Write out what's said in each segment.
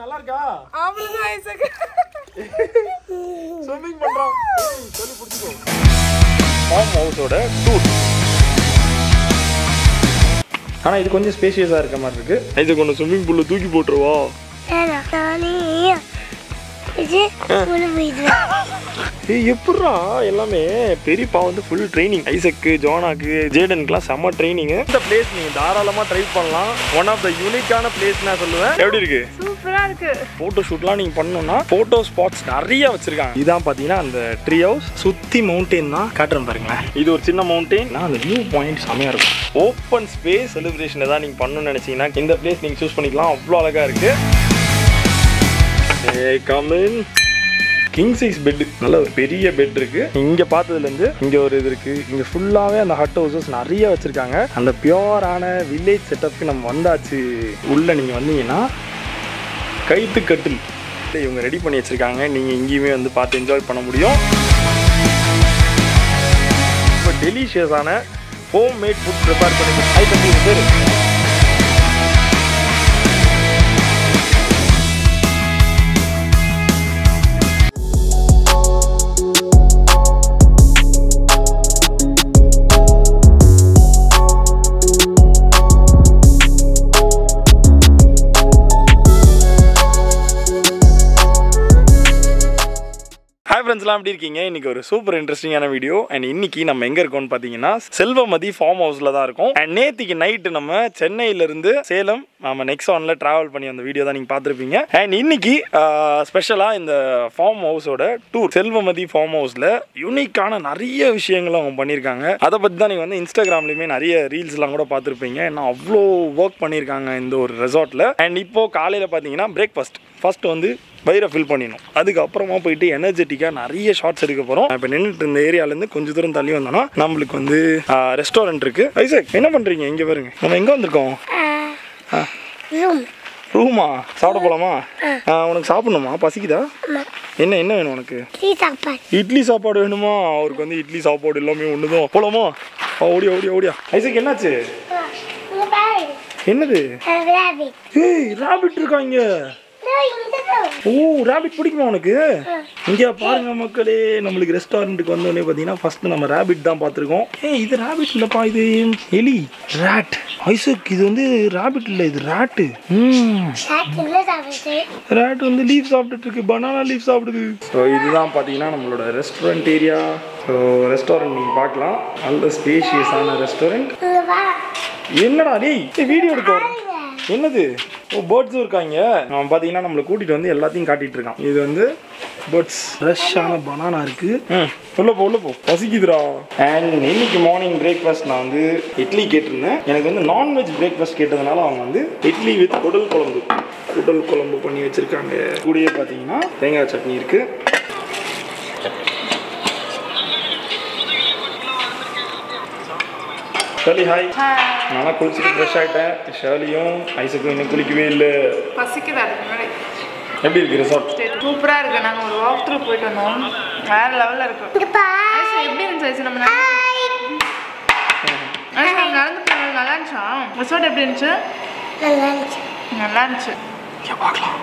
நல்லா இருக்கா அவ்வளவுதான் ஐசக். ஸ்விம்மிங் பண்றான். ஏய், சொல்லி பிடிச்சிக்கோ. ஃபார்ம் ஹவுஸோட டூர் ஆனா இது கொஞ்சம் ஸ்பேஷியஸா இருக்க மாதிரி இருக்கு. இது கொஞ்சம் ஸ்விம்மிங் பூல்ல தூக்கி போட்டுருவா. நானே இது உள்ள போயிடுவேன். ஏய் எப்பட்றா? எல்லாமே பெரியப்பா வந்து ஃபுல் ட்ரைனிங் ஐசக்கு ஜோனாக்கு ஜேடனுக்குலாம் செம்ம ட்ரைனிங் இந்த பிளேஸ் நீங்க தாராளமா ட்ரை பண்ணலாம். ஒன் ஆஃப் த யூனிக்கான பிளேஸ் நான் சொல்லுவேன். எப்படி இருக்கு? சூப்பரா இருக்கு. ஃபோட்டோ ஷூட்லாம் நீங்கள் பண்ணணும்னா ஃபோட்டோ ஸ்பாட்ஸ் நிறைய வச்சிருக்காங்க. இதான் பார்த்தீங்கன்னா அந்த ட்ரீ ஹவுஸ் சுற்றி மவுண்டெயின் தான் காட்டுறேன் பாருங்களேன். இது ஒரு சின்ன மவுண்டெயின் அந்த வியூ பாயிண்ட் செமையா இருக்கும். ஓப்பன் ஸ்பேஸ் செலிப்ரேஷன் ஏதாவது நீங்கள் பண்ணணும்னு நினைச்சீங்கன்னா இந்த பிளேஸ் நீங்கள் சூஸ் பண்ணிக்கலாம். அவ்வளோ அழகா இருக்கு. ஏ கமின் கிங் சைஸ் பெட் நல்ல ஒரு பெரிய பெட் இருக்கு. இங்க பார்த்ததுல இருந்து இங்க ஒரு இது இருக்கு. இங்க ஃபுல்லாவே அந்த ஹட் ஹவுசஸ் நிறைய வச்சிருக்காங்க. அந்த பியோரான வில்லேஜ் செட்டப்க்கு நம்ம வந்தாச்சு. உள்ள நீங்க வந்தீங்கன்னா கைத்து கட்டில். இவங்க ரெடி பண்ணி வச்சுருக்காங்க. நீங்கள் இங்கேயுமே வந்து பார்த்து என்ஜாய் பண்ண முடியும். இப்போ டெலிஷியஸான ஹோம் மேட் ஃபுட் ப்ரிப்பேர் பண்ணி ஹை தம்பி ஹாய் ஃப்ரெண்ட்ஸ்லாம் எப்படி இருக்கீங்க? இன்னைக்கு ஒரு சூப்பர் இன்ட்ரெஸ்டிங்கான வீடியோ அண்ட் இன்னைக்கு நம்ம எங்க இருக்கோம்னு பார்த்தீங்கன்னா செல்வமதி ஃபார்ம் ஹவுஸில் தான் இருக்கும். அண்ட் நேத்திக்கு நைட்டு நம்ம சென்னையிலேருந்து சேலம் நம்ம நெக்ஸ்ட் ஒன்ல டிராவல் பண்ணி அந்த வீடியோ தான் நீங்க பார்த்துருப்பீங்க. அண்ட் இன்னைக்கு ஸ்பெஷலாக இந்த ஃபார்ம் ஹவுஸோட டூர் செல்வமதி ஃபார்ம் ஹவுஸில் யூனிக்கான நிறைய விஷயங்கள் அவங்க பண்ணியிருக்காங்க. அதை பற்றி தான் நீங்கள் வந்து இன்ஸ்டாகிராம்லையுமே நிறைய ரீல்ஸ்லாம் கூட பார்த்துருப்பீங்க. ஏன்னா அவ்வளோ ஒர்க் பண்ணியிருக்காங்க இந்த ஒரு ரெசார்ட்டில் அண்ட் இப்போ காலையில் பார்த்தீங்கன்னா பிரேக்ஃபாஸ்ட் ஃபர்ஸ்ட் வந்து வயிறை ஃபில் பண்ணிடணும். அதுக்கப்புறமா போயிட்டு எனர்ஜெட்டிக்காக நிறைய ஷார்ட்ஸ் எடுக்க போகிறோம் இப்போ நின்றுட்டு இருந்த ஏரியாலேருந்து கொஞ்சம் தூரம் தள்ளி வந்தோம்னா நம்மளுக்கு வந்து ரெஸ்டாரண்ட் இருக்கு. ஐசக் என்ன பண்ணுறீங்க இங்கே பாருங்க. நம்ம எங்கே வந்திருக்கோம்? ரூம் சாப்பிட போலாமா? உனக்கு சாப்பிடணுமா? பசிக்குதா? என்ன என்ன வேணும் உனக்கு? இட்லி சாப்பாடு. வேணுமா? அவருக்கு வந்து இட்லி சாப்பாடு எல்லாமே ஒன்று தான் போலாமா ஓடியா ஓடியா ஓடியா. ஐசக் என்னாச்சு? இங்க என்னது? ஏய் ராபிட் இருக்காங்க ஓ ராபிட் பிடிக்குமா உனக்கு? இங்க பாருங்க மக்களே நம்மளுக்கு ரெஸ்டாரண்ட்டுக்கு வந்தோடனே பார்த்தீங்கன்னா ஃபர்ஸ்ட் நம்ம ராபிட் தான் பார்த்துருக்கோம். ஏய் இது ராபிட் இல்லப்பா இது எலி ராட் ஐசக் இது வந்து ராபிட் இல்லை இது ராட்டு ரேட் வந்து லீஃப் சாப்பிட்டுட்டு இருக்கு பனானா லீஃப் சாப்பிடுது ஸோ இதுதான் பார்த்தீங்கன்னா நம்மளோட ரெஸ்டாரண்ட் ஏரியா ஸோ ரெஸ்டாரண்ட் நீங்கள் பார்க்கலாம். நல்ல ஸ்பேஷியஸான ரெஸ்டாரண்ட் என்னடா டேய் வீடியோ எடுக்க என்னது? ஓ பேர்ட்ஸும் இருக்காங்க. அவன் பார்த்தீங்கன்னா நம்மளை கூட்டிகிட்டு வந்து எல்லாத்தையும் காட்டிட்டு இருக்கான். இது வந்து பேர்ட்ஸ் ஃப்ரெஷ்ஷான பனானா இருக்கு. ம். உள்ள போ உள்ள போ. பசிக்குதுடா. அண்ட் இன்னைக்கு மார்னிங் பிரேக்ஃபாஸ்ட் நான் வந்து இட்லி கேட்டிருந்தேன். எனக்கு வந்து நான்வெஜ் பிரேக்ஃபாஸ்ட் கேட்டதுனால அவங்க வந்து இட்லி வித் குடல் குழம்பு. குடல் குழம்பு பண்ணி வச்சிருக்காங்க. கூடயே பார்த்தீங்கன்னா தேங்காய் சட்னி இருக்கு. ஷர்லி ஹாய் நானும் குளிச்சுட்டு ஃப்ரெஷ் ஆகிட்டேன் ஷர்லியும் ஐஸுக்கும் இன்னும் குளிக்கவே இல்லை. பசிக்குது? எப்படி இருக்கு ரிசார்ட் சூப்பரா இருக்கு. நாங்க ஒரு வாக் த்ரூ போயிட்டு வந்தோம். வேற லெவல்ல இருக்கு. இங்க பாரு. ஐஸ் எப்படி இருந்துச்சு ஐஸ் நம்ம நடந்து- போனது நல்லா இருந்துச்சா? ரிசார்ட் எப்படி இருந்துச்சு? நல்லா இருந்துச்சு. நல்லா இருந்துச்சு. பார்க்கலாம்.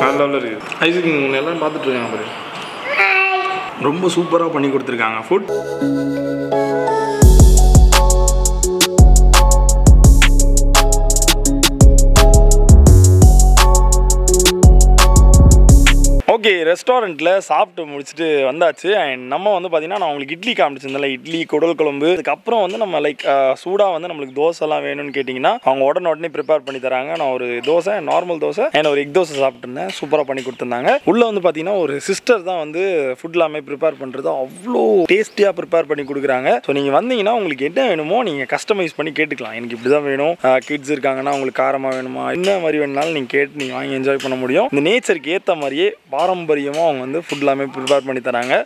வேறு லெவலில் இருக்குது உங்களை எல்லாம் பார்த்துட்டு இருக்காங்க பாரு. ரொம்ப சூப்பராக பண்ணி கொடுத்துருக்காங்க. ஃபுட் ஓகே ரெஸ்டாரண்ட்டில் சாப்பிட்டு முடிச்சுட்டு வந்தாச்சு. அண்ட் நம்ம வந்து பார்த்திங்கன்னா நான் உங்களுக்கு இட்லி காமிச்சிருந்தேன்ல இட்லி குடல் குழம்பு. அதுக்கப்புறம் வந்து நம்ம லைக் சூடாக வந்து நம்மளுக்கு தோசைலாம் வேணும்னு கேட்டிங்கன்னா அவங்க உடனே உடனே ப்ரிப்பேர் பண்ணி தராங்க. நான் ஒரு தோசை நார்மல் தோசை அண்ட் ஒரு எக் தோசை சாப்பிட்டுருந்தேன் சூப்பராக பண்ணி கொடுத்துருந்தாங்க. உள்ளே வந்து பார்த்தீங்கன்னா ஒரு சிஸ்டர் தான் வந்து ஃபுட் எல்லாமே ப்ரிப்பேர் பண்ணுறது அவ்வளோ டேஸ்டியாக ப்ரிப்பேர் பண்ணி கொடுக்குறாங்க. ஸோ நீங்கள் வந்தீங்கன்னா உங்களுக்கு என்ன வேணுமோ நீங்கள் கஸ்டமைஸ் பண்ணி கேட்டுக்கலாம். எனக்கு இப்படி தான் வேணும். கிட்ஸ் இருக்காங்கன்னா உங்களுக்கு காரமாக வேணுமா? என்ன மாதிரி வேணுனாலும் நீங்கள் கேட்டு நீங்கள் வாங்கி என்ஜாய் பண்ண முடியும். இந்த நேச்சருக்கு ஏற்ற மாதிரியே பாரம் பாரம்பரியமாக அவங்க வந்து ஃபுட் எல்லாமே ப்ரிப்பேர் பண்ணி தராங்க.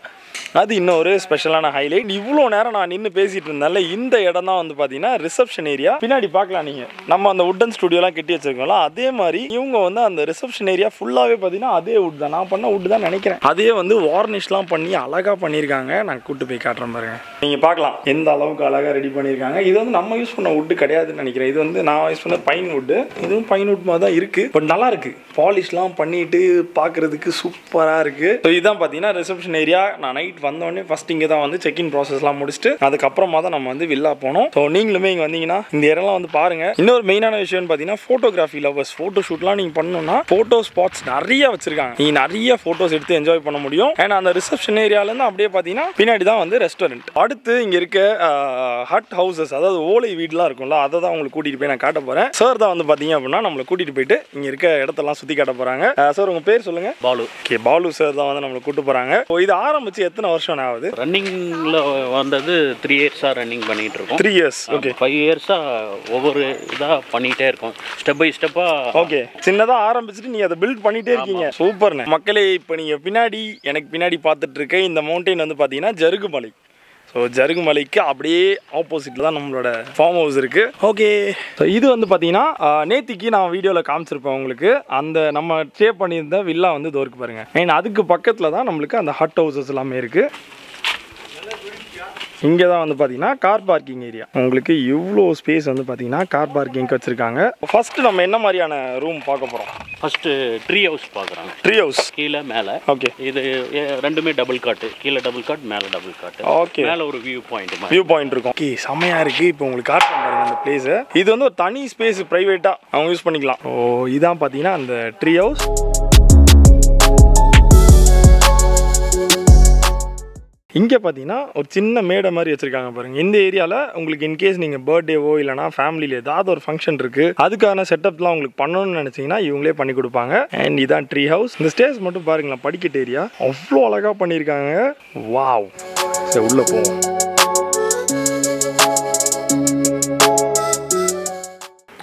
அது இன்னொரு ஸ்பெஷலான ஹைலைட் இவ்வளோ நேரம் நான் நின்று பேசிகிட்டு இருந்தால இந்த இடம் தான் வந்து பார்த்தீங்கன்னா ரிசப்ஷன் ஏரியா பின்னாடி பார்க்கலாம் நீங்கள் நம்ம அந்த உட்டன் ஸ்டுடியோலாம் கட்டி வச்சிருக்கோம்ல அதே மாதிரி இவங்க வந்து அந்த ரிசப்ஷன் ஏரியா ஃபுல்லாகவே பார்த்தீங்கன்னா அதே வுட் தான். நான் பண்ண வுட் தான் நினைக்கிறேன். அதே வந்து வார்னிஷ்லாம் பண்ணி அழகாக பண்ணியிருக்காங்க. நான் கூட்டு போய் காட்டுறேன் பாருங்க. நீங்கள் பார்க்கலாம். எந்த அளவுக்கு அழகாக ரெடி பண்ணியிருக்காங்க. இது வந்து நம்ம யூஸ் பண்ண வுட்டு கிடையாதுன்னு நினைக்கிறேன். இது வந்து நான் யூஸ் பண்ண பைன் வுட்டு இதுவும் பைன் வுட் மாதிரி தான் இருக்குது பட் நல்லா இருக்குது பாலிஷ்லாம் பண்ணிட்டு பார்க்குறதுக்கு சூப்பராக இருக்குது ஸோ இதுதான் பார்த்தீங்கன்னா ரிசப்ஷன் ஏரியா நான் நைட் வந்தோடனே ஃபர்ஸ்ட் இங்கே தான் வந்து செக்இன் ப்ராசஸ்லாம் முடிச்சுட்டு அதுக்கப்புறமா தான் நம்ம வந்து வில்லா போனோம். ஸோ நீங்களுமே இங்கே வந்தீங்கன்னா இந்த இடம்லாம் வந்து பாருங்க. இன்னொரு மெயினான விஷயம்னு பார்த்தீங்கன்னா ஃபோட்டோகிராஃபி லவர்ஸ் ஃபோட்டோ ஷூட்லாம் நீங்கள் பண்ணணும்னா ஃபோட்டோ ஸ்பாட்ஸ் நிறைய வச்சிருக்காங்க. நீ நிறைய ஃபோட்டோஸ் எடுத்து என்ஜாய் பண்ண முடியும். ஏன்னா அந்த ரிசப்ஷன் ஏரியாலேருந்து அப்படியே பார்த்தீங்கன்னா பின்னாடி தான் வந்து ரெஸ்டாரண்ட் அடுத்து இங்கே இருக்க ஹட் ஹவுசஸ் அதாவது ஓலை வீடுலாம் இருக்கும்ல அதை தான் உங்களுக்கு கூட்டிகிட்டு போய் நான் காட்ட போகிறேன் சார் தான் வந்து பார்த்தீங்க அப்படின்னா நம்மளை கூட்டிகிட்டு போயிட்டு இங்கே இருக்க இடத்தெல்லாம் சுற்றி காட்ட போகிறாங்க சார் உங்கள் பேர் சொல்லுங்கள் பாலு. ஓகே பாலு சார் தான் வந்து நம்மளை கூட்டு போகிறாங்க இது ஆரம்பிச்சு எத்தனை வருஷம் ஆகுது? ரன்னிங்கில் வந்தது த்ரீ இயர்ஸாக ரன்னிங் பண்ணிட்டு இருக்கோம். த்ரீ இயர்ஸ் ஓகே ஃபைவ் இயர்ஸாக ஒவ்வொரு இதாக பண்ணிகிட்டே இருக்கோம். ஸ்டெப் பை ஸ்டெப்பாக ஓகே சின்னதா ஆரம்பிச்சுட்டு நீங்க அதை பில்ட் பண்ணிட்டே இருக்கீங்க. சூப்பர்ண்ணே மக்களே இப்போ நீங்க பின்னாடி எனக்கு பின்னாடி பார்த்துட்டு இருக்க இந்த மவுண்டைன் வந்து பாத்தீங்கன்னா ஜருகுமலை. ஸோ ஜருகுமலைக்கு அப்படியே ஆப்போசிட்டில் தான் நம்மளோட ஃபார்ம் ஹவுஸ் இருக்கு. ஓகே ஸோ இது வந்து பார்த்தீங்கன்னா நேத்திக்கு நான் வீடியோவில் காமிச்சிருப்பேன் உங்களுக்கு. அந்த நம்ம ஸ்டே பண்ணியிருந்த வில்லா வந்து தோருக்கு பாருங்க. அண்ட் அதுக்கு பக்கத்தில் தான் நம்மளுக்கு அந்த ஹட் ஹவுசஸ் எல்லாமே இருக்கு. இங்கே தான் வந்து பார்த்தீங்கன்னா கார் பார்க்கிங் ஏரியா உங்களுக்கு இவ்வளோ ஸ்பேஸ் வந்து பார்த்தீங்கன்னா கார் பார்க்கிங்க்கு வச்சுருக்காங்க. ஃபர்ஸ்ட் நம்ம என்ன மாதிரியான ரூம் பார்க்க போகிறோம் ஃபஸ்ட்டு ட்ரீ ஹவுஸ் பார்க்குறாங்க. ட்ரீ ஹவுஸ் கீழே மேலே. ஓகே இது ரெண்டுமே டபுள் காட்டு கீழே டபுள் காட் மேலே டபுள் காட்டு ஓகே மேலே ஒரு வியூ பாயிண்ட் வியூ பாயிண்ட் இருக்கும். ஓகே செமையா இருக்கு. இப்போ உங்களுக்கு காட்டுறேன் பாருங்க அந்த பிளேஸ் இது வந்து ஒரு தனி ஸ்பேஸ் பிரைவேட்டா அவங்க யூஸ் பண்ணிக்கலாம். ஓ இதான் பார்த்தீங்கன்னா அந்த ட்ரீ ஹவுஸ் இங்கே பார்த்தீங்கன்னா ஒரு சின்ன மேடை மாதிரி வச்சுருக்காங்க பாருங்கள் இந்த ஏரியாவில் உங்களுக்கு இன்கேஸ் நீங்கள் பர்த்டேவோ இல்லைனா ஃபேமிலியில் ஏதாவது ஒரு ஃபங்க்ஷன் இருக்குது அதுக்கான செட்டப்லாம் உங்களுக்கு பண்ணணும்னு நினச்சிங்கன்னா இவங்களே பண்ணி கொடுப்பாங்க. அண்ட் இதான் ட்ரீ ஹவுஸ் இந்த ஸ்டேஜ் மட்டும் பாருங்களேன் படிக்கட்டு ஏரியா அவ்வளோ அழகாக பண்ணியிருக்காங்க. வாவ் சரி உள்ளே போவோம்.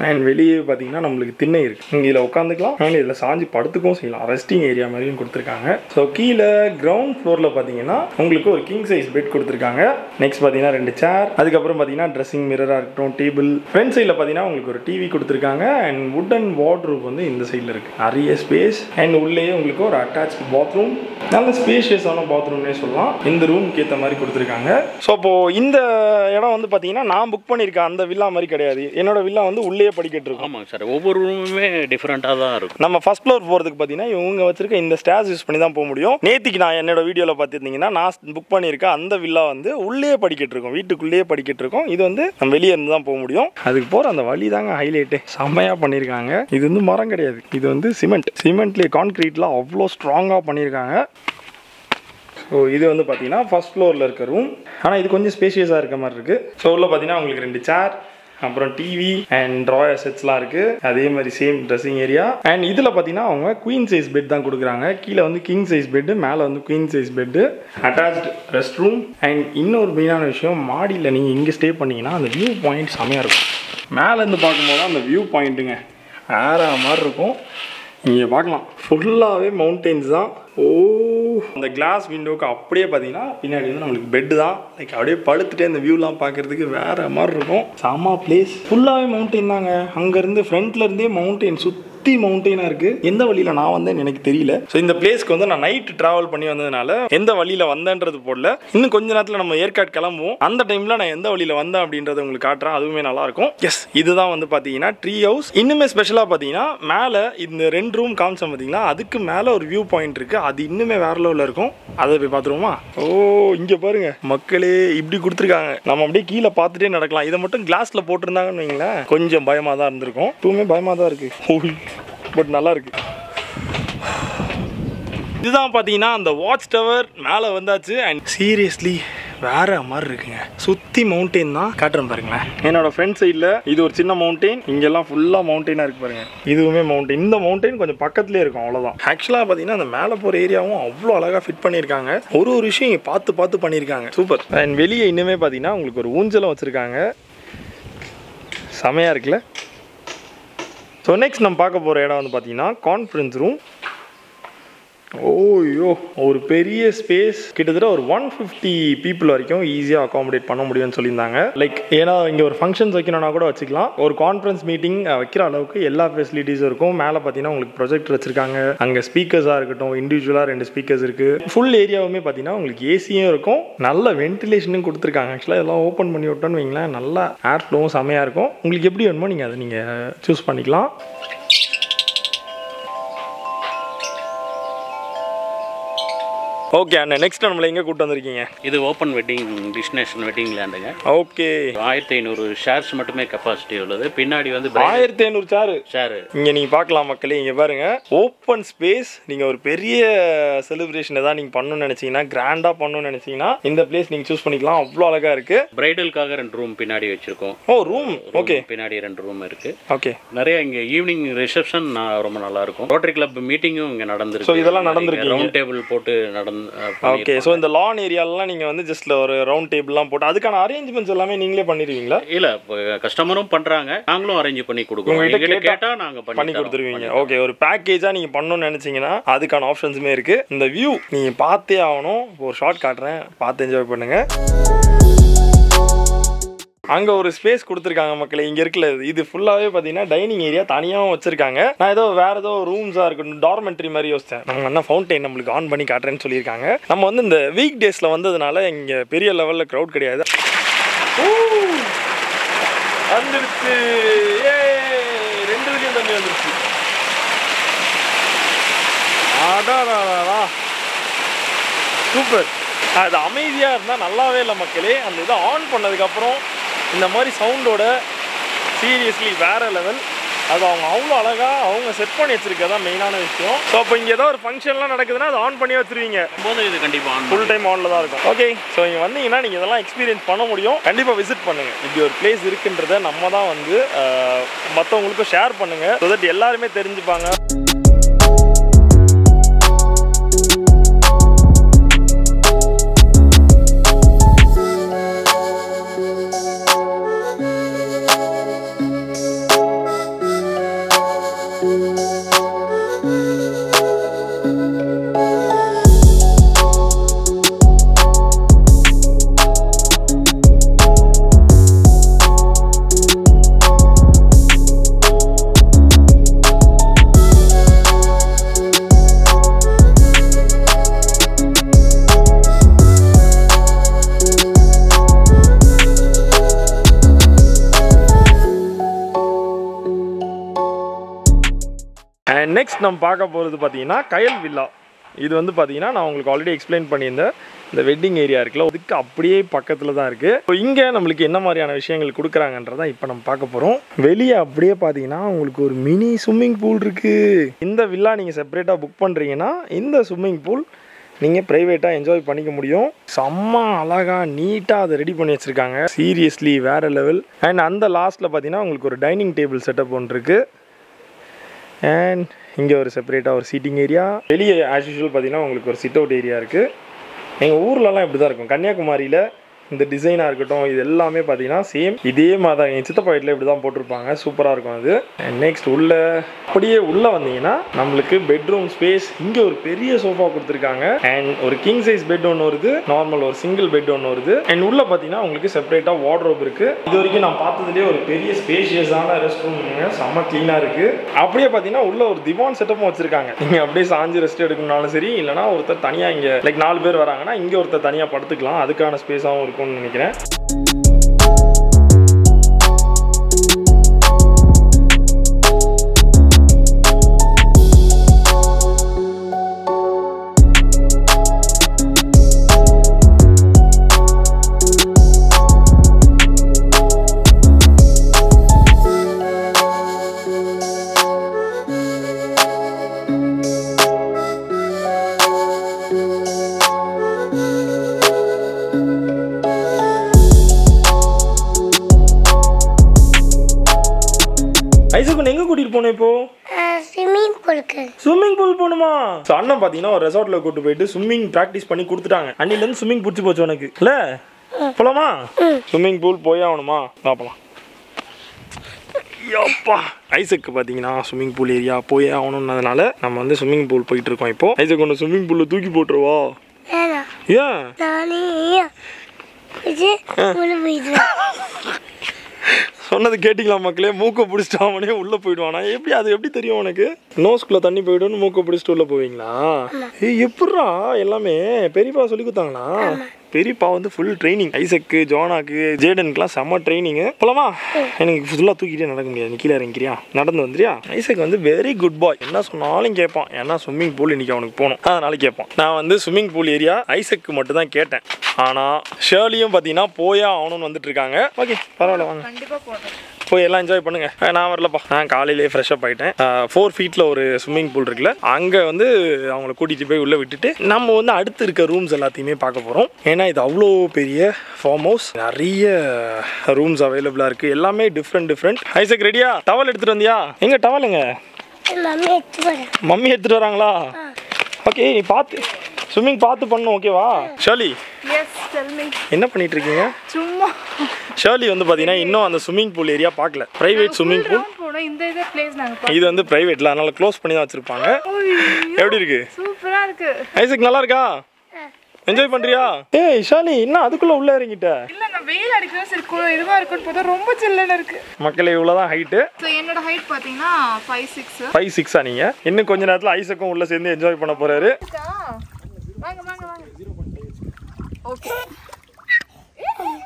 அண்ட் வெளியே பார்த்தீங்கன்னா நம்மளுக்கு திண்ணை இருக்கு. இங்கே இதில் உட்காந்துக்கலாம் அண்ட் இதில் சாஞ்சி படுத்துக்கும் செய்யலாம். ரெஸ்டிங் ஏரியா மாதிரியும் கொடுத்துருக்காங்க. ஸோ கீழே கிரவுண்ட் ஃப்ளோரில் பார்த்தீங்கன்னா உங்களுக்கு ஒரு கிங் சைஸ் பெட் கொடுத்துருக்காங்க. நெக்ஸ்ட் பார்த்தீங்கன்னா ரெண்டு சேர் அதுக்கப்புறம் பார்த்தீங்கன்னா ட்ரெஸ்ஸிங் மிரராக இருக்கட்டும் டேபிள் ஃப்ரண்ட் சைடில் பார்த்தீங்கன்னா உங்களுக்கு ஒரு டிவி கொடுத்துருக்காங்க. அண்ட் வுடன் வார்ட்ரூப் வந்து இந்த சைடில் இருக்குது நிறைய ஸ்பேஸ் அண்ட் உள்ளேயே உங்களுக்கு ஒரு அட்டாச் பாத்ரூம் நல்ல ஸ்பேஷியஸான பாத்ரூம்னே சொல்லலாம். இந்த ரூமுக்கு ஏற்ற மாதிரி கொடுத்துருக்காங்க. ஸோ அப்போது இந்த இடம் வந்து பார்த்தீங்கன்னா நான் புக் பண்ணியிருக்கேன் அந்த வில்லா மாதிரி கிடையாது. என்னோட வில்லா வந்து உள்ளே படிக்கட்டு இருக்கும். ஆமாங்க சார் ஒவ்வொரு ரூமுமே டிஃப்ரெண்ட்டாக தான் இருக்கும். நம்ம ஃபர்ஸ்ட் ஃப்ளோர் போகிறதுக்கு பார்த்தீங்கன்னா இவங்க வச்சிருக்க இந்த ஸ்டேர்ஸ் யூஸ் பண்ணி தான் போக முடியும். நேத்திக்கு நான் என்னோட வீடியோவில் பார்த்துருந்தீங்கன்னா நான் புக் பண்ணியிருக்கேன் அந்த வில்லா வந்து உள்ளே படிக்கட்டு இருக்கும். வீட்டுக்குள்ளேயே படிக்கட்டு இருக்கும். இது வந்து நம்ம வெளியே இருந்து தான் போக முடியும். அதுக்கு போகிற அந்த வழி தாங்க ஹைலைட்டு செம்மையாக பண்ணியிருக்காங்க. இது வந்து மரம் கிடையாது. இது வந்து சிமெண்ட் சிமெண்ட்லேயே கான்க்ரீட்டில் அவ்வளோ ஸ்ட்ராங்காக பண்ணியிருக்காங்க. ஸோ இது வந்து பார்த்தீங்கன்னா ஃபர்ஸ்ட் ஃப்ளோரில் இருக்க ரூம் ஆனால் இது கொஞ்சம் ஸ்பேஷியஸாக இருக்க மாதிரி இருக்குது ஸோ உள்ள பார்த்தீங்கன்னா உங்களுக்கு ரெண்டு சேர் அப்புறம் டிவி அண்ட் ட்ராயர் செட்ஸ்லாம் இருக்குது அதே மாதிரி சேம் ட்ரெஸ்ஸிங் ஏரியா அண்ட் இதில் பார்த்தீங்கன்னா அவங்க குயின் சைஸ் பெட் தான் கொடுக்குறாங்க. கீழே வந்து கிங் சைஸ் பெட்டு மேலே வந்து queen size bed attached restroom and இன்னொரு மெயினான விஷயம் மாடியில் நீங்கள் இங்கே ஸ்டே பண்ணிங்கன்னா அந்த வியூ பாயிண்ட் செமையாக இருக்கும். மேலேருந்து பார்க்கும்போது அந்த வியூ பாயிண்ட்டுங்க வேற மாதிரி இருக்கும். இங்கே பார்க்கலாம். ஃபுல்லாகவே மவுண்டெயின்ஸ் தான். ஓ அந்த கிளாஸ் விண்டோக்கு அப்படியே பார்த்தீங்கன்னா பின்னாடி வந்து நம்மளுக்கு பெட்டு தான். லைக் அப்படியே படுத்துட்டு அந்த வியூலாம் பார்க்கறதுக்கு வேற மாதிரி இருக்கும். செம்ம பிளேஸ் ஃபுல்லாகவே மவுண்டெயின் தாங்க. அங்கேருந்து ஃப்ரண்ட்லேருந்தே மவுண்டைன் மவுண்டெயின் சுற்றி மவுண்டெயினாக இருக்குது எந்த வழியில் நான் வந்தேன்னு எனக்கு தெரியல. ஸோ இந்த பிளேஸ்க்கு வந்து நான் நைட்டு ட்ராவல் பண்ணி வந்ததுனால எந்த வழியில் வந்தேன்றது போடல. இன்னும் கொஞ்ச நேரத்தில் நம்ம ஏற்காடு கிளம்புவோம். அந்த டைமில் நான் எந்த வழியில் வந்தேன் அப்படின்றத உங்களுக்கு காட்டுறேன். அதுவுமே நல்லா இருக்கும் எஸ் இதுதான் வந்து பார்த்தீங்கன்னா ட்ரீ ஹவுஸ் இன்னுமே ஸ்பெஷலாக பார்த்தீங்கன்னா மேலே இந்த ரெண்டு ரூம் காமிச்சோம் பார்த்தீங்கன்னா அதுக்கு மேலே ஒரு வியூ பாயிண்ட் இருக்கு. அது இன்னுமே வேற லெவலில் இருக்கும். அதை போய் பார்த்துருவோமா? ஓ இங்கே பாருங்க. மக்களே இப்படி கொடுத்துருக்காங்க. நம்ம அப்படியே கீழே பார்த்துட்டே நடக்கலாம். இதை மட்டும் கிளாஸில் போட்டிருந்தாங்கன்னு வைங்களேன் கொஞ்சம் பயமாக தான் இருந்திருக்கும். இப்பவுமே பயமாக தான் இருக்கு பட் நல்லா இருக்கு. இதுதான் பார்த்தீங்கன்னா அந்த வாட்ச் டவர் மேலே வந்தாச்சு. அண்ட் சீரியஸ்லி வேற மாதிரி இருக்குங்க. சுற்றி மவுண்டெயின் தான் காட்டுறேன் பாருங்களேன். என்னோட ஃப்ரெண்ட் சைடில் இது ஒரு சின்ன மவுண்டெயின் இங்கெல்லாம் ஃபுல்லாக மவுண்டெயினாக இருக்கு பாருங்க. இதுவுமே மவுண்டெயின் இந்த மவுண்டெயின் கொஞ்சம் பக்கத்துலேயே இருக்கும் அவ்வளோதான் ஆக்சுவலாக பார்த்தீங்கன்னா அந்த மேலே போகிற ஏரியாவும் அவ்வளோ அழகாக ஃபிட் பண்ணியிருக்காங்க. ஒரு ஒரு விஷயம் இங்கே பார்த்து பார்த்து பண்ணியிருக்காங்க. சூப்பர் அண்ட் வெளியே இன்னுமே பார்த்தீங்கன்னா உங்களுக்கு ஒரு ஊஞ்சலும் வச்சுருக்காங்க. செமையாக இருக்குல்ல? ஸோ நெக்ஸ்ட் நம்ம பார்க்க போகிற இடம் வந்து பார்த்தீங்கன்னா கான்ஃபரன்ஸ் ரூம் ஓய்யோ ஒரு பெரிய ஸ்பேஸ் கிட்டத்தட்ட ஒரு ஒன் ஃபிஃப்டி பீப்புள் வரைக்கும் ஈஸியாக அகாமடேட் பண்ண முடியும்னு சொல்லியிருந்தாங்க. லைக் ஏன்னா இங்கே ஒரு ஃபங்க்ஷன்ஸ் வைக்கணும்னா கூட வச்சுக்கலாம். ஒரு கான்ஃபரன்ஸ் மீட்டிங் வைக்கிற அளவுக்கு எல்லா ஃபெசிலிட்டிஸும் இருக்கும். மேலே பார்த்தீங்கன்னா உங்களுக்கு ப்ரொஜெக்டர் வச்சிருக்காங்க. அங்கே ஸ்பீக்கர்ஸாக இருக்கட்டும் இண்டிவிஜுவலாக ரெண்டு ஸ்பீக்கர்ஸ் இருக்குது ஃபுல் ஏரியாவுமே பார்த்தீங்கன்னா உங்களுக்கு ஏசியும் இருக்கும். நல்ல வென்டிலேஷனும் கொடுத்துருக்காங்க. ஆக்சுவலாக இதெல்லாம் ஓப்பன் பண்ணி விட்டோன்னு வைங்களேன். நல்லா ஏர் ஃப்ளோவும் செமையாக இருக்கும். உங்களுக்கு எப்படி வேணுமோ நீங்கள் அதை நீங்கள் சூஸ் பண்ணிக்கலாம். ஓகே அண்ணா. நெக்ஸ்ட் நம்மளை எங்கே கூப்பிட்டு வந்திருக்கீங்க? இது ஓப்பன் வெட்டிங் டெஸ்டினேஷன் வெட்டிங் லேண்டுங்க ஓகே ஆயிரத்தி ஐநூறு ஷேர்ஸ் மட்டுமே கெப்பாசிட்டி உள்ளது. பின்னாடி வந்து ஆயிரத்தி ஐநூறு சாரு ஷேர் இங்க நீங்க பார்க்கலாம் மக்களே இங்க பாருங்க. ஓப்பன் ஸ்பேஸ் நீங்க ஒரு பெரிய செலிப்ரேஷன் ஏதாவது நீங்க பண்ணணும்னு நினைச்சீங்கன்னா கிராண்டா பண்ணணும்னு நினைச்சீங்கன்னா இந்த பிளேஸ் நீங்க சூஸ் பண்ணிக்கலாம். அவ்வளோ அழகா இருக்கு. பிரைடலுக்காக ரெண்டு ரூம் பின்னாடி வச்சிருக்கோம். ஓ ரூம் ஓகே பின்னாடி ரெண்டு ரூம் இருக்கு. ஓகே நிறைய இங்க ஈவினிங் ரிசப்ஷன் ரொம்ப நல்லா இருக்கும். ரோட்டரி கிளப் மீட்டிங்கும் இங்க நடந்திருக்கு. இதெல்லாம் நடந்திருக்கு ரவுண்ட் டேபிள் போட்டு நடந்து ஓகே ஸோ இந்த லான் ஏரியாலலாம் நீங்க வந்து ஜஸ்ட் ஒரு ரவுண்ட் டேபிள்லாம் போட்டு அதுக்கான அரேஞ்ச்மெண்ட்ஸ் எல்லாமே நீங்களே பண்ணிடுவீங்களா? இல்ல கஸ்டமரும் பண்றாங்க நாங்களும் அரேஞ்ச் பண்ணி கொடுக்குறோம். உங்ககிட்ட எங்கிட்ட கேட்டா கேட்டா நாங்க பண்ணி. கொடுத்துருவீங்க. ஓகே ஒரு பேக்கேஜா நீங்க பண்ணணும்னு நினைச்சீங்கன்னா அதுக்கான ஆப்ஷன்ஸுமே இருக்கு. இந்த வியூ நீங்க பார்த்தே ஆகணும். ஒரு ஷார்ட் காட்டுறேன். பார்த்து என்ஜாய் பண்ணுங்க. அங்கே ஒரு ஸ்பேஸ் கொடுத்துருக்காங்க மக்களே. இங்கே இருக்கல இது. ஃபுல்லாகவே பார்த்தீங்கன்னா டைனிங் ஏரியா தனியாகவும் வச்சிருக்காங்க. நான் ஏதோ வேறு ஏதோ ரூம்ஸாக இருக்கட்டும் டார்மெண்ட்ரி மாதிரி யோசித்தேன் நம்ம என்ன ஃபவுண்டைன் நம்மளுக்கு ஆன் பண்ணி காட்டுறேன்னு சொல்லியிருக்காங்க. நம்ம வந்து இந்த வீக் டேஸில் வந்ததுனால இங்கே பெரிய லெவலில் க்ரௌட் கிடையாது. வந்துருச்சு. ஏய்! ரெண்டு இதுலயும் தண்ணி வந்துருச்சு. அடாடாடா சூப்பர் அது அமைதியாக இருந்தால் நல்லாவே இல்லை மக்களே. அந்த இதை ஆன் பண்ணதுக்கப்புறம் இந்த மாதிரி சவுண்டோட சீரியஸ்லி வேற லெவல் அது அவங்க அவ்வளோ அழகாக அவங்க செட் பண்ணி வச்சிருக்கதா மெயினான விஷயம். ஸோ அப்போ இங்கே ஏதோ ஒரு ஃபங்க்ஷன்லாம் நடக்குதுன்னா அதை ஆன் பண்ணி வச்சிருவீங்க. போது இது கண்டிப்பா on ஃபுல் டைம் ஆனில் தான் இருக்கும். ஓகே ஸோ இங்கே வந்தீங்கன்னா நீங்கள் இதெல்லாம் எக்ஸ்பீரியன்ஸ் பண்ண முடியும். கண்டிப்பாக விசிட் பண்ணுங்கள் இப்படி ஒரு பிளேஸ் இருக்குன்றத நம்ம தான் வந்து மற்றவங்களுக்கும் ஷேர் பண்ணுங்கள் ஸோ தட் எல்லாருமே தெரிஞ்சுப்பாங்க. நெக்ஸ்ட் நம்ம பார்க்க போகிறது பார்த்தீங்கன்னா கயல் வில்லா இது வந்து பார்த்தீங்கன்னா நான் உங்களுக்கு ஆல்ரெடி எக்ஸ்பிளைன் பண்ணியிருந்தேன். இந்த வெட்டிங் ஏரியா இருக்குல்ல அதுக்கு அப்படியே பக்கத்தில் தான் இருக்குது ஸோ இங்கே நம்மளுக்கு என்ன மாதிரியான விஷயங்கள் கொடுக்குறாங்கன்றதான் இப்போ நம்ம பார்க்க போகிறோம் வெளியே அப்படியே பார்த்தீங்கன்னா உங்களுக்கு ஒரு மினி ஸ்விம்மிங் பூல் இருக்குது இந்த வில்லா நீங்கள் செப்பரேட்டாக புக் பண்ணுறீங்கன்னா இந்த ஸ்விம்மிங் பூல் நீங்கள் ப்ரைவேட்டாக என்ஜாய் பண்ணிக்க முடியும். செம்ம அழகாக நீட்டாக அதை ரெடி பண்ணி வச்சுருக்காங்க. சீரியஸ்லி வேறு லெவல் அண்ட் அந்த லாஸ்ட்டில் பார்த்தீங்கன்னா உங்களுக்கு ஒரு டைனிங் டேபிள் செட்டப் ஒன்று இருக்குது அண்ட் இங்கே ஒரு செப்பரேட்டாக ஒரு சீட்டிங் ஏரியா வெளியே ஆஸ் யூஷுவல் பார்த்தீங்கன்னா உங்களுக்கு ஒரு சிட் அவுட் ஏரியா இருக்குது எங்கள் ஊர்லலாம் இப்படி தான் இருக்கும். கன்னியாகுமரியில் இந்த டிசைனாக இருக்கட்டும் இது எல்லாமே பார்த்தீங்கன்னா சேம் இதே மாதிரி தான் சித்தப்பா வீட்டில் இப்படி தான் போட்டிருப்பாங்க சூப்பராக இருக்கும் அது. நெக்ஸ்ட் உள்ள அப்படியே உள்ளே வந்தீங்கன்னா நம்மளுக்கு பெட்ரூம் ஸ்பேஸ் இங்கே ஒரு பெரிய சோஃபா கொடுத்துருக்காங்க. அண்ட் ஒரு கிங் சைஸ் பெட் ஒன்று வருது. நார்மல் ஒரு சிங்கிள் பெட் ஒன்று வருது. அண்ட் உள்ளே பார்த்தீங்கன்னா உங்களுக்கு செப்பரேட்டாக வார்ட்ரோப் இருக்குது இது வரைக்கும் நான் பார்த்ததுலேயே ஒரு பெரிய ஸ்பேஷியஸான ரெஸ்ட் ரூம் செம்ம க்ளீனாக இருக்குது அப்படியே பார்த்தீங்கன்னா உள்ள ஒரு திவான் செட்டப்பும் வச்சுருக்காங்க. நீங்கள் அப்படியே சாஞ்சு ரெஸ்ட் எடுக்கணும்னாலும் சரி இல்லைனா ஒருத்தர் தனியாக இங்கே லைக் நாலு பேர் வராங்கன்னா இங்கே ஒருத்தர் தனியாக படுத்துக்கலாம். அதுக்கான ஸ்பேஸாகவும் இருக்கும்னு நினைக்கிறேன். அண்ணன் பார்த்தீங்கன்னா ஒரு ரெசார்ட்ல கூட்டு போயிட்டு ஸ்விம்மிங் ப்ராக்டிஸ் பண்ணி கொடுத்துட்டாங்க. அன்னிலேருந்து ஸ்விம்மிங் பிடிச்சி போச்சு உனக்கு. இல்ல? போலாமா? ஸ்விம்மிங் பூல் போய் ஆகணுமா? பார்ப்பலாம் ஐயப்பா. ஐசக்கு பார்த்தீங்கன்னா ஸ்விம்மிங் பூல் ஏரியா போயே ஆகணும்னதுனால நம்ம வந்து ஸ்விம்மிங் பூல் போயிட்டு இருக்கோம் இப்போ. ஐசக் ஒன்று ஸ்விம்மிங் பூலில் தூக்கி போட்டுருவா. ஏன்? சொன்னது கேட்டிங்களா மக்களே? மூக்கை பிடிச்சிட்டு அவனே உள்ளே போயிடுவானா? எப்படி அது எப்படி தெரியும் உனக்கு? நோஸ்குள்ளே தண்ணி போயிடும்னு மூக்கை பிடிச்சிட்டு உள்ளே போவீங்களா? எப்பட்றா எல்லாமே பெரியப்பா சொல்லி கொடுத்தாங்களா? பெரியப்பா வந்து ஃபுல் ட்ரைனிங் ஐசக்கு ஜோனாக்கு ஜேடனுக்குலாம் செம்ம ட்ரைனிங்கு போலமா? எனக்கு ஃபுல்லாக தூக்கிட்டே நடக்க முடியாது. நீ கீழே இறங்கிக்கிறியா? நடந்து வந்துறியா ஐசக் வந்து வெரி குட் பாய் என்ன சொன்னாலும் கேட்பான். ஏன்னா ஸ்விம்மிங் பூல் இன்னைக்கு அவனுக்கு போகணும். அதனால கேட்பான். நான் வந்து ஸ்விம்மிங் பூல் ஏரியா ஐசக்கு மட்டும் தான் கேட்டேன். ஆனால் ஷேர்லியும் பார்த்தீங்கன்னா போயா ஆகணும்னு வந்துட்டு இருக்காங்க. ஓகே பரவாயில்ல வாங்க. கண்டிப்பாக போடுறேன் போய் எல்லாம் என்ஜாய் பண்ணுங்க. நான் வரலப்பா. நான் காலையிலேயே ஃப்ரெஷ்அப் ஆயிட்டேன். ஃபோர் ஃபீட்டில் ஒரு ஸ்விம்மிங் பூல் இருக்குல்ல அங்கே வந்து அவங்கள கூட்டிகிட்டு போய் உள்ளே விட்டுட்டு நம்ம வந்து அடுத்து இருக்க ரூம்ஸ் எல்லாத்தையுமே பார்க்க போகிறோம் ஏன்னா இது அவ்வளோ பெரிய ஃபார்ம் ஹவுஸ் நிறைய ரூம்ஸ் அவைலபிளாக இருக்குது எல்லாமே டிஃப்ரெண்ட் டிஃப்ரெண்ட் ஐசக் ரெடியா டவல் எடுத்துகிட்டு வந்தியா? எங்கே டவலுங்க மம்மி எடுத்துகிட்டு வராங்களா? ஓகே நீ பார்த்து. ஸ்விம்மிங் பார்த்து பண்ணணும் ஓகேவா மீ என்ன பண்ணிட்டு இருக்கீங்க சும்மா. ஷர்லி வந்து பார்த்தீங்கன்னா இன்னும் அந்த ஸ்விம்மிங் பூல் ஏரியா பார்க்கல. ப்ரைவேட் ஸ்விம்மிங் பூல் இதே பிளேஸ் நாங்க இது வந்து பிரைவேட்ல அதனால க்ளோஸ் பண்ணி தான் வச்சிருப்பாங்க. எப்படி இருக்கு? சூப்பரா இருக்கு. ஐசக் நல்லா இருக்கா? என்ஜாய் பண்றியா? ஏய் ஷாலி என்ன அதுக்குள்ள உள்ள இறங்கிட்ட? இல்ல நான் வெயில் அடிக்கிறோம் சரி கு- இதுவா இருக்குன்னு பார்த்தா ரொம்ப சில்லுன்னு இருக்கு. மக்களே இவ்வளவுதான் ஹைட்டு ஸோ என்னோட ஹைட் பாத்தீங்கன்னா ஃபைவ் சிக்ஸ் ஃபைவ் சிக்ஸா நீங்க? இன்னும் கொஞ்ச நேரத்துல ஐசக்கும் உள்ள சேர்ந்து என்ஜாய் பண்ண போறாரு. வாங்க வாங்க வாங்க. ஓகே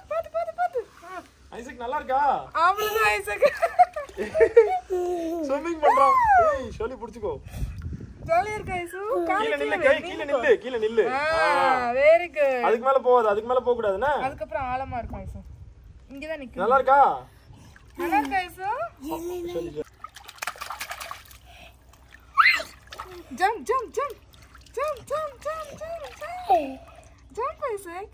பாத்து பாத்து பாத்து. ஐசக் நல்லா இருக்கா? அவ்வளவுதான் ஐசக். ஸ்விம்மிங் பண்றான். ஏய் ஷாலி புடிச்சுக்கோ. ஜாலியா இருக்கு ஐசு? கீழ நில்லு கை கீழ நில்லு கீழ நில்லு. வெரி குட் அதுக்கு மேல போகாது அதுக்கு மேல போக கூடாதுன்னா அதுக்கப்புறம் ஆழமா இருக்கும் ஐசு. இங்கதான் நிக்கணும் நல்லா இருக்கா? நல்லா இருக்கு ice? Jump jump jump Jump, jump, jump, jump, jump. Jump, Isaac.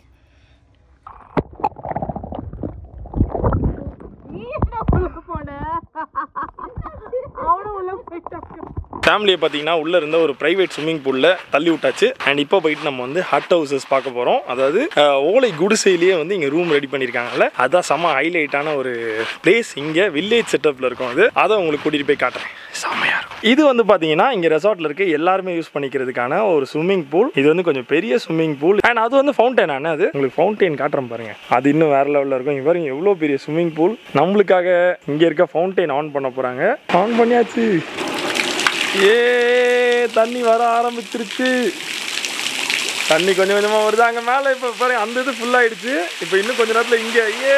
நீ என்ன உள்ள போன அவனும் உள்ள போயிட்டான் ஃபேமிலியை பார்த்தீங்கன்னா உள்ளே இருந்த ஒரு ப்ரைவேட் ஸ்விம்மிங் பூலில் தள்ளி விட்டாச்சு. அண்ட் இப்போ போயிட்டு நம்ம வந்து ஹட் ஹவுசஸ் பார்க்க போகிறோம் அதாவது ஓலை குடிசையிலேயே வந்து இங்கே ரூம் ரெடி பண்ணியிருக்காங்கல்ல. அதான் செம்ம ஹைலைட்டான ஒரு பிளேஸ் இங்கே வில்லேஜ் செட்டப்பில் இருக்கும் அது. அதை உங்களுக்கு கூட்டிகிட்டு போய் காட்டுறேன். செம்மையாக இருக்கும். இது வந்து பார்த்தீங்கன்னா இங்கே ரெசார்ட்டில் இருக்க எல்லாருமே யூஸ் பண்ணிக்கிறதுக்கான ஒரு ஸ்விம்மிங் பூல் இது வந்து கொஞ்சம் பெரிய ஸ்விம்மிங் பூல் அண்ட் அது வந்து ஃபவுண்டைன் ஆனால் அது? உங்களுக்கு ஃபவுண்டைன் காட்டுறேன் பாருங்கள் அது இன்னும் வேறு லெவலில் இருக்கும். இங்க எவ்வளோ பெரிய ஸ்விம்மிங் பூல் நம்மளுக்காக இங்கே இருக்க ஃபவுண்டைன் ஆன் பண்ண போகிறாங்க ஆன் பண்ணியாச்சு. ஏ தண்ணி வர ஆரம்பிச்சிருச்சு. தண்ணி கொஞ்சம் கொஞ்சமாக வருது. அங்கே மேலே இப்போ பாருங்க அந்த இது ஃபுல் இப்போ இன்னும் கொஞ்ச நேரத்தில் இங்கே ஏ.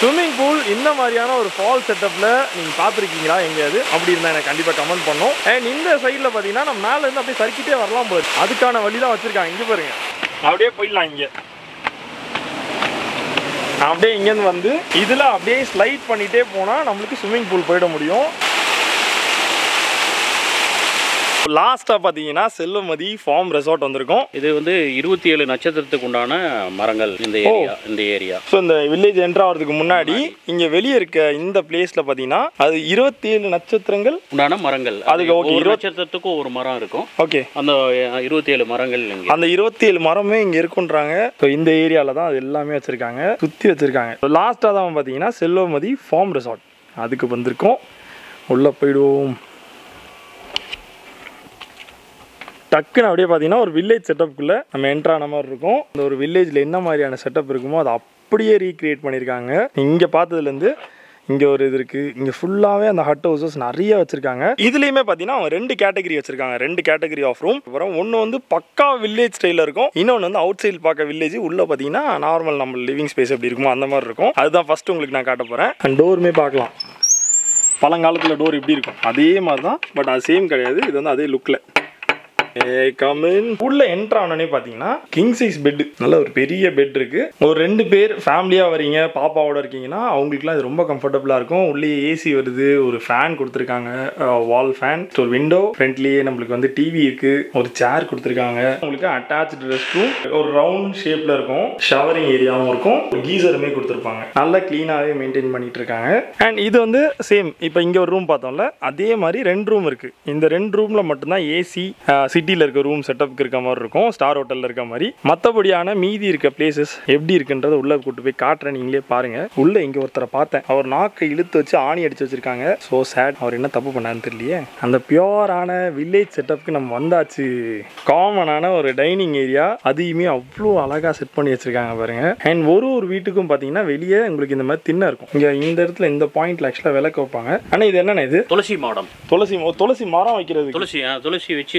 ஸ்விம்மிங் பூல் இந்த மாதிரியான ஒரு ஃபால் செட்டப்பில் நீங்கள் பார்த்துருக்கீங்களா? எங்கேயாவது அப்படி இருந்தால் எனக்கு கண்டிப்பாக கமெண்ட் பண்ணும். அண்ட் இந்த சைடில் பார்த்தீங்கன்னா நம்ம மேலேருந்து அப்படியே சறுக்கிட்டே வரலாம் போகுது அதுக்கான வழி தான் வச்சுருக்காங்க. இங்கே பாருங்க. அப்படியே போயிடலாம் இங்கே. அப்படியே இங்கேருந்து வந்து இதில் அப்படியே ஸ்லைட் பண்ணிகிட்டே போனால் நம்மளுக்கு ஸ்விம்மிங் பூல் போயிட முடியும். லாஸ்ட்டாக பார்த்தீங்கன்னா செல்வமதி ஃபார்ம் ரெசார்ட் வந்திருக்கோம். இது வந்து இருபத்தி ஏழு நட்சத்திரத்துக்கு உண்டான மரங்கள் இந்த ஏரியா இந்த ஏரியா. ஸோ இந்த வில்லேஜ் என்ட்ரு ஆகிறதுக்கு முன்னாடி இங்கே வெளியே இருக்க இந்த பிளேஸில் பார்த்தீங்கன்னா அது இருபத்தி ஏழு நட்சத்திரங்கள் உண்டான மரங்கள். அதுக்கு ஒரு இருபத்- நட்சத்திரத்துக்கும் ஒரு மரம் இருக்கும். ஓகே அந்த இருபத்தி ஏழு மரங்கள் அந்த இருபத்தி ஏழு மரமே இங்கே இருக்குன்றாங்க. ஸோ இந்த ஏரியாவில் தான் அது எல்லாமே வச்சுருக்காங்க சுற்றி வச்சுருக்காங்க. லாஸ்ட்டாக தான் பார்த்தீங்கன்னா செல்வமதி ஃபார்ம் ரெசார்ட் அதுக்கு வந்திருக்கோம். உள்ளே போயிடுவோம். டக்குன்னு அப்படியே பார்த்தீங்கன்னா ஒரு வில்லேஜ் செட்டப்புக்குள்ளே நம்ம என்ட்ரு ஆன மாதிரி இருக்கும். இந்த ஒரு வில்லேஜில் என்ன மாதிரியான செட்டப் இருக்குமோ அதை அப்படியே ரீக்ரியேட் பண்ணியிருக்காங்க. இங்கே பார்த்ததுலேருந்து இங்கே ஒரு இது இருக்குது இங்கே ஃபுல்லாகவே அந்த ஹட் ஹவுசஸ் நிறைய வச்சுருக்காங்க. இதுலேயுமே பார்த்தீங்கன்னா அவங்க ரெண்டு கேட்டகரி வச்சுருக்காங்க. ரெண்டு கேட்டகரி ஆஃப் ரூம் அப்புறம் ஒன்று வந்து பக்கா வில்லேஜ் ஸ்டைலில் இருக்கும். இன்னொன்று வந்து அவுட் சைடு பார்க்க வில்லேஜ் உள்ளே பார்த்தீங்கன்னா நார்மல் நம்ம லிவிங் ஸ்பேஸ் எப்படி இருக்குமோ அந்த மாதிரி இருக்கும். அதுதான் ஃபஸ்ட்டு உங்களுக்கு நான் காட்ட போகிறேன் அண்ட் டோருமே பார்க்கலாம். பழங்காலத்தில் டோர் எப்படி இருக்கும். அதே மாதிரி தான் பட் அது சேம் கிடையாது. இது வந்து அதே லுக்கில் உள்ள என்ட்ரு ஆனோடனே பார்த்தீங்கன்னா கிங் சைஸ் பெட் நல்ல ஒரு பெரிய பெட் இருக்கு. ஒரு ரெண்டு பேர் ஃபேமிலியாக வரீங்க பாப்பாவோட இருக்கீங்கன்னா அவங்களுக்குலாம் இது ரொம்ப கம்ஃபர்டபுளாக இருக்கும். உள்ளே ஏசி வருது ஒரு ஃபேன் கொடுத்துருக்காங்க வால் ஃபேன் ஒரு விண்டோ ஃப்ரண்ட்லேயே நம்மளுக்கு வந்து டிவி இருக்கு. ஒரு சேர் கொடுத்துருக்காங்க. உங்களுக்கு அட்டாச் ரெஸ்ட்ரூம் ஒரு ரவுண்ட் ஷேப்பில் இருக்கும். ஷவரிங் ஏரியாவும் இருக்கும். கீசருமே கொடுத்துருப்பாங்க. நல்லா க்ளீனாகவே மெயின்டைன் பண்ணிட்டு இருக்காங்க அண்ட் இது வந்து சேம் இப்போ இங்கே ஒரு ரூம் பார்த்தோம்ல அதே மாதிரி ரெண்டு ரூம் இருக்கு. இந்த ரெண்டு ரூமில் மட்டும்தான் ஏசி சிட்டியில் இருக்க ரூம் செட்டப்க்கு இருக்க மாதிரி இருக்கும் ஸ்டார் ஹோட்டலில் இருக்க மாதிரி. மற்றபடியான மீதி இருக்க பிளேசஸ் எப்படி இருக்குன்றத உள்ளே கூட்டு போய் காட்டுறேன். நீங்களே பாருங்க. உள்ள இங்கே ஒருத்தரை பார்த்தேன். அவர் நாக்கை இழுத்து வச்சு ஆணி அடிச்சு வச்சிருக்காங்க. ஸோ சேட் அவர் என்ன தப்பு பண்ணான்னு தெரியலையே. அந்த பியோரான வில்லேஜ் செட்டப்க்கு நம்ம வந்தாச்சு. காமனான ஒரு டைனிங் ஏரியா அதையுமே அவ்வளோ அழகாக செட் பண்ணி வச்சிருக்காங்க பாருங்க. அண்ட் ஒரு ஒரு வீட்டுக்கும் பார்த்தீங்கன்னா வெளியே உங்களுக்கு இந்த மாதிரி திண்ணை இருக்கும். இங்கே இந்த இடத்துல இந்த பாயிண்ட்ல ஆக்சுவலாக விளக்கு வைப்பாங்க. ஆனால் இது என்னென்ன இது? துளசி மாடம். துளசி துளசி மரம் வைக்கிறது துளசி துளசி வச்சு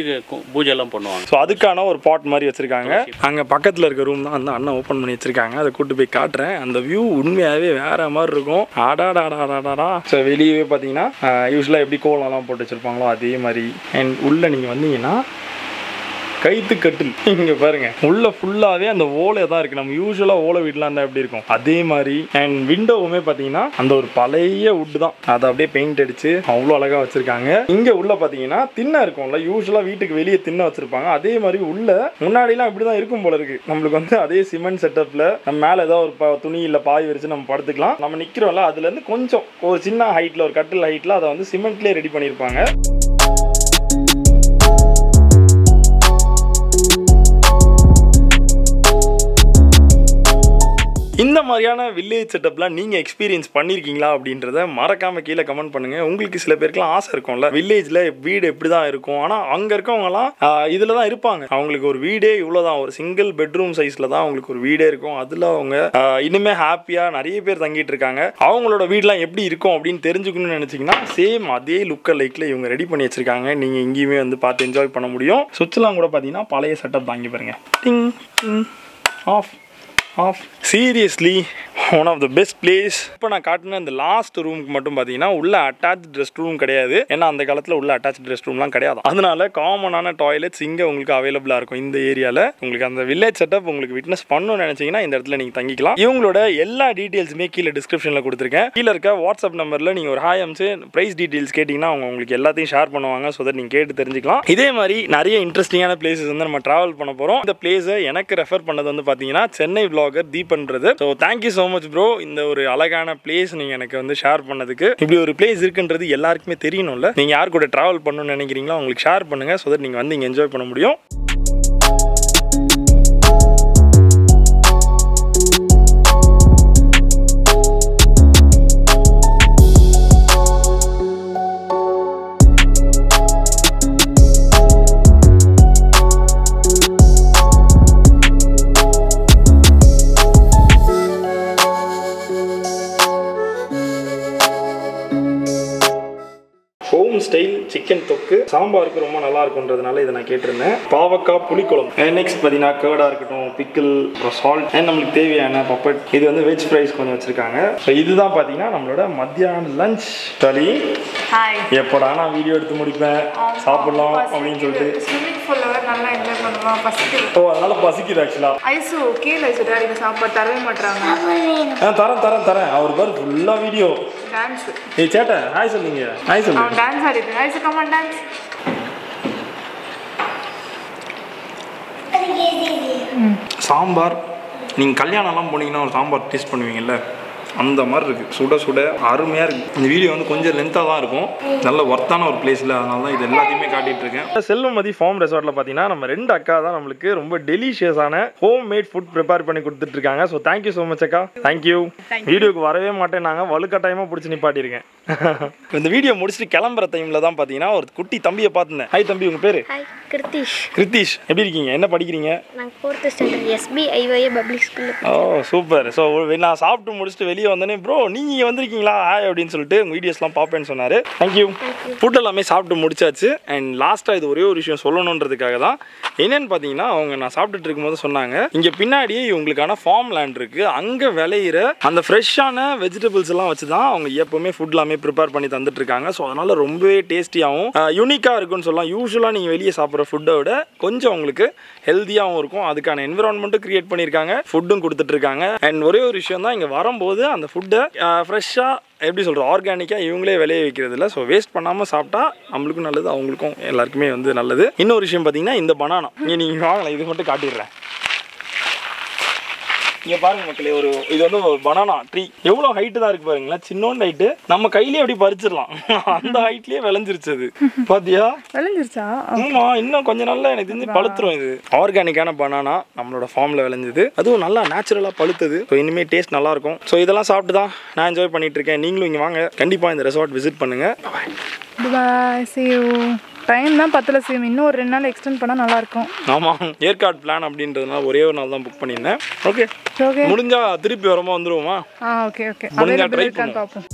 பூஜை எல்லாம் பண்ணுவாங்க. ஸோ அதுக்கான ஒரு பாட் மாதிரி வச்சிருக்காங்க. அங்கே பக்கத்தில் இருக்க ரூம் தான் அந்த அண்ணன் ஓப்பன் பண்ணி வச்சிருக்காங்க. அதை கூட்டு போய் காட்டுறேன். அந்த வியூ உண்மையாகவே வேற மாதிரி இருக்கும். ஆடாடாடாடாடா ஸோ வெளியவே பார்த்தீங்கன்னா யூஸ்வலாக எப்படி கோலம்லாம் போட்டு வச்சிருப்பாங்களோ அதே மாதிரி. அண்ட் உள்ளே நீங்கள் வந்தீங்கன்னா கைத்து கட்டில். இங்க பாருங்க. உள்ள ஃபுல்லாவே அந்த ஓலை தான் இருக்கு. நம்ம யூஸ்வலா ஓலை வீட்லாம் இருந்தா எப்படி இருக்கும்? அதே மாதிரி அண்ட் விண்டோவுமே பாத்தீங்கன்னா அந்த ஒரு பழைய வுட் தான். அதை அப்படியே பெயிண்ட் அடிச்சு அவ்வளோ அழகா வச்சிருக்காங்க. இங்க உள்ள பாத்தீங்கன்னா திண்ணை இருக்கும்ல. யூஸ்வலா வீட்டுக்கு வெளியே திண்ணை வச்சிருப்பாங்க. அதே மாதிரி உள்ள முன்னாடிலாம் இப்படிதான் இருக்கும் போல இருக்கு. நம்மளுக்கு வந்து அதே சிமெண்ட் செட்டப்ல நம்ம மேல ஏதோ ஒரு ப- துணி இல்ல பாய் வரிச்சு நம்ம படுத்துக்கலாம். நம்ம நிக்கிறோம்ல அதுல இருந்து கொஞ்சம் ஒரு சின்ன ஹைட்ல ஒரு கட்டில் ஹைட்ல அதை வந்து சிமெண்ட்லேயே ரெடி பண்ணியிருப்பாங்க இந்த மாதிரியான வில்லேஜ் செட்டப்லாம் நீங்கள் எக்ஸ்பீரியன்ஸ் பண்ணியிருக்கீங்களா அப்படின்றத மறக்காமல் கீழே கமெண்ட் பண்ணுங்கள் உங்களுக்கு சில பேருக்குலாம் ஆசை இருக்கும்ல. வில்லேஜில் வீடு எப்படி தான் இருக்கும்? ஆனால் அங்கே இருக்கவங்கலாம் இதில் தான் இருப்பாங்க. அவங்களுக்கு ஒரு வீடே இவ்வளோ தான் ஒரு சிங்கிள் பெட்ரூம் சைஸில் தான் அவங்களுக்கு ஒரு வீடே இருக்கும். அதில் அவங்க இன்னுமே ஹாப்பியாக நிறைய பேர் தங்கிட்டு இருக்காங்க. அவங்களோட வீடெலாம் எப்படி இருக்கும் அப்படின்னு தெரிஞ்சுக்கணும்னு நினச்சிங்கன்னா சேம் அதே லுக்க லைக்கில் இவங்க ரெடி பண்ணி வச்சுருக்காங்க. நீங்கள் எங்கேயுமே வந்து பார்த்து என்ஜாய் பண்ண முடியும். சுவிட்ச்லாம் கூட பார்த்தீங்கன்னா பழைய செட்டப் தாங்கி பாருங்க. Ding ding off off seriously one of the best place இப்போ நான் காட்டின இந்த லாஸ்ட் ரூமுக்கு மட்டும் பார்த்தீங்கன்னா உள்ள அட்டாச் ரெஸ்ட் ரூம் கிடையாது. ஏன்னா அந்த காலத்தில் உள்ள அட்டாச் ரெஸ்ட் ரூம்லாம் கிடையாது. அதனால காமனான டாய்லெட்ஸ் இங்கே உங்களுக்கு அவைலபிளாக இருக்கும். இந்த ஏரியாவில் உங்களுக்கு அந்த வில்லேஜ் செட்டப் உங்களுக்கு விட்னஸ் பண்ணணும்னு நினச்சிங்கன்னா இந்த இடத்துல நீங்கள் தங்கிக்கலாம். இவங்களோட எல்லா டீட்டெயில்ஸுமே கீழே டிஸ்கிரிப்ஷனில் கொடுத்துருக்கேன். கீழே இருக்க வாட்ஸ்அப் நம்பரில் நீங்கள் ஒரு ஹாய் அம்சு ப்ரைஸ் டீட்டெயில்ஸ் கேட்டிங்கன்னா அவங்க உங்களுக்கு எல்லாத்தையும் ஷேர் பண்ணுவாங்க. ஸோ தட் நீங்கள் கேட்டு தெரிஞ்சுக்கலாம். இதே மாதிரி நிறைய இன்ட்ரெஸ்டிங்கான பிளேசஸ் வந்து நம்ம ட்ராவல் பண்ண போகிறோம் இந்த பிளேஸை எனக்கு ரெஃபர் பண்ணது வந்து பார்த்தீங்கன்னா Chennai vlogger தீபன்றது so thank you so much bro இந்த ஒரு அழகான பிளேஸ் நீங்கள் எனக்கு வந்து ஷேர் பண்ணதுக்கு. இப்படி ஒரு பிளேஸ் இருக்குன்றது எல்லாருக்குமே தெரியணும்ல. நீங்கள் யார் கூட ட்ராவல் பண்ணணும்னு நினைக்கிறீங்களோ அவங்களுக்கு ஷேர் பண்ணுங்கள் ஸோ தட் நீங்கள் வந்து இங்கே என்ஜாய் பண்ண முடியும். சாம்பாருக்கு ரொம்ப நல்லா இருக்குன்றதுனால இதை நான் கேட்டிருந்தேன். பாவக்காய் புளிக்குழம்பு. நெக்ஸ்ட் பார்த்தீங்கன்னா கேர்டாக இருக்கட்டும் பிக்கிள் அப்புறம் சால்ட் அண்ட் நம்மளுக்கு தேவையான பப்பட் இது வந்து வெஜ் ஃப்ரைஸ் கொஞ்சம் வச்சுருக்காங்க. ஸோ இதுதான் பார்த்தீங்கன்னா நம்மளோட மத்தியான லஞ்ச் ஹாய் எப்படா நான் வீடியோ எடுத்து முடிப்பேன்? சாப்பிடலாம் அப்படின்னு சொல்லிட்டு. ஓ அதனால பசிக்குது ஆக்சுவலாக ஐசு கீழே சாப்பாடு தரவே மாட்டாங்க தரேன் தரேன் தரேன். அவர் பாரு ஃபுல்லாக வீடியோ டான்ஸ் ஏய் சேட்டை ஹாய் சொல்லுங்க. ஹாய் சொல்லுங்க. அவன் டான்ஸ் ஆடிட்டு ஐசு கமான் டான்ஸ் சாம்பார். நீங்கள் கல்யாணம்லாம் போனீங்கன்னா ஒரு சாம்பார் டேஸ்ட் பண்ணுவீங்கல்ல? அந்த மாதிரி இருக்குது சுட சுட அருமையாக இருக்குது இந்த வீடியோ வந்து கொஞ்சம் லென்த்தாக தான் இருக்கும். நல்ல ஒர்த்தான ஒரு பிளேஸில் அதனால தான் இது எல்லாத்தையுமே காட்டிட்டு இருக்கேன். செல்வமதி ஃபார்ம் ரெசார்ட்டில் பார்த்தீங்கன்னா நம்ம ரெண்டு அக்கா தான் நம்மளுக்கு ரொம்ப டெலிஷியஸான ஹோம் மேட் ஃபுட் ப்ரிப்பேர் பண்ணி கொடுத்துட்டு இருக்காங்க. So thank you so much அக்கா. தேங்க்யூ வீடியோக்கு வரவே மாட்டேன் நாங்கள் வலுக்கட்டாயமாக பிடிச்சி நிப்பாட்டியிருக்கேன். இந்த வீடியோ முடிச்சுட்டு கிளம்புற டைமில் தான் பார்த்தீங்கன்னா ஒரு குட்டி தம்பியை பார்த்துருந்தேன். ஹாய் தம்பி உங்கள் பேர்? கிருத்திஷ். கிருத்தீஷ் எப்படி இருக்கீங்க? என்ன படிக்கிறீங்க? நாங்கள் fourth standard SP IOA public ஸ்கூலில் ஓ சூப்பர் ஸோ நான் சாப்பிட்டு முடிச்சுட்டு வெளியே வந்தோடனே ப்ரோ நீங்கள் வந்திருக்கீங்களா? ஹாய் அப்படின்னு சொல்லிட்டு உங்கள் வீடியோஸ்லாம் பார்ப்பேன்னு சொன்னார். தேங்க்யூ ஃபுட் எல்லாமே சாப்பிட்டு முடிச்சாச்சு. அண்ட் லாஸ்ட்டாக இது ஒரே ஒரு விஷயம் சொல்லணுன்றதுக்காக தான். என்னன்னு பார்த்தீங்கன்னா அவங்க நான் சாப்பிட்டுட்டு இருக்கும்போது சொன்னாங்க இங்கே பின்னாடியே இவங்களுக்கான ஃபார்ம் லேண்ட் இருக்குது அங்கே விளையிற அந்த ஃப்ரெஷ்ஷான வெஜிடபிள்ஸ் எல்லாம் வச்சு தான் அவங்க எப்போவுமே ஃபுட் எல்லாமே ப்ரிப்பேர் பண்ணி தந்துட்டுருக்காங்க. ஸோ அதனால் ரொம்பவே டேஸ்டியாகவும் யூனிக்காக இருக்குன்னு சொல்லலாம். யூஸ்வலாக நீங்கள் வெளியே சாப்பிட்ற ஃபுட்டை விட கொஞ்சம் உங்களுக்கு ஹெல்த்தியாகவும் இருக்கும். அதுக்கான என்விரான்மெண்ட்டும் கிரியேட் பண்ணியிருக்காங்க. ஃபுட்டும் கொடுத்துட்ருக்காங்க அண்ட் ஒரே ஒரு விஷயம் தான் இங்கே வரும்போது அந்த ஃபுட்டை ஃப்ரெஷ்ஷாக எப்படி சொல்கிறோம் ஆர்கானிக்காக இவங்களே விளைய வைக்கிறது இல்லை ஸோ வேஸ்ட் பண்ணாமல் சாப்பிட்டா நம்மளுக்கும் நல்லது அவங்களுக்கும் எல்லாருக்குமே வந்து நல்லது. இன்னொரு விஷயம் பார்த்தீங்கன்னா இந்த பனானா இங்கே நீங்கள் வாங்கலாம் இது மட்டும் காட்டிடுறேன். இங்க பாருங்க மக்களே ஒரு இது வந்து ஒரு பனானா ட்ரீ எவ்வளவு ஹைட்டு தான் இருக்கு பாருங்களேன். சின்னோண்டு ஹைட்டு நம்ம கையிலேயே அப்படி பறிச்சிடலாம். அந்த ஹைட்லயே விளைஞ்சிருச்சு அது. பாத்தியா? விளைஞ்சிருச்சா? ஆமா இன்னும் கொஞ்ச நாள்ல எனக்கு தெரிஞ்சு பழுத்துரும் இது. ஆர்கானிக்கான பனானா நம்மளோட ஃபார்ம்ல விளைஞ்சது. அதுவும் நல்லா நேச்சுரலா பழுத்தது. ஸோ இனிமே டேஸ்ட் நல்லா இருக்கும் ஸோ இதெல்லாம் சாப்பிட்டு தான் நான் என்ஜாய் பண்ணிட்டு இருக்கேன். நீங்களும் இங்க வாங்க. கண்டிப்பா இந்த ரெசார்ட் விசிட் பண்ணுங்க. பாய் see you. டைம் தான் பத்தில் சேம் இன்னும் ஒரு ரெண்டு நாள் எக்ஸ்டெண்ட் பண்ணால் நல்லாயிருக்கும். ஆமா ஏற்காடு பிளான் அப்படின்றதுனால ஒரே ஒரு நாள் தான் புக் பண்ணியிருந்தேன். ஓகே ஓகே முடிஞ்சா திருப்பி வரமா வந்துருவோமா? ஆ ஓகே ஓகே முடிஞ்சா அவைலபிள் try இருக்கான்னு பண்ணுவோம். பார்ப்போம்.